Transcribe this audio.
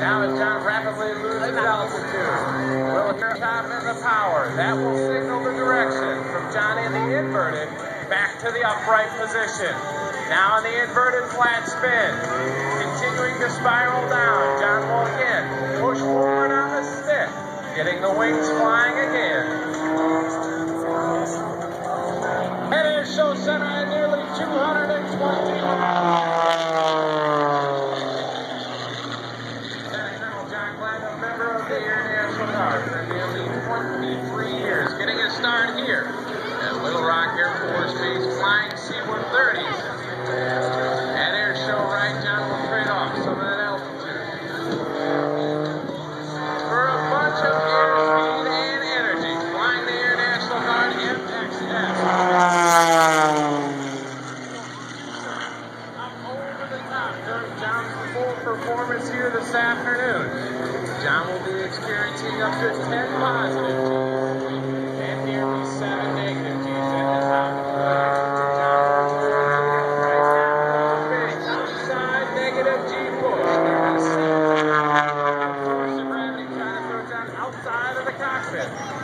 Now as John rapidly loses altitude, will occur top in the power. That will signal the direction from John in the inverted back to the upright position. Now in the inverted flat spin, continuing to spiral down. John will again push forward on the stick, getting the wings flying again. Head air show center at nearly 220. Colonel John Glenn, a member of the Air National Guard for nearly 23 years, getting a start here at Little Rock Air Force Base, flying C-130s. At air show right, John will trade off some of that altitude for a bunch of airspeed and energy, flying the Air National Guard MXS. Up over the top during John's full performance here this afternoon see up to 10 positives. And nearly 7 negative Gs at the top. Outside of the cockpit.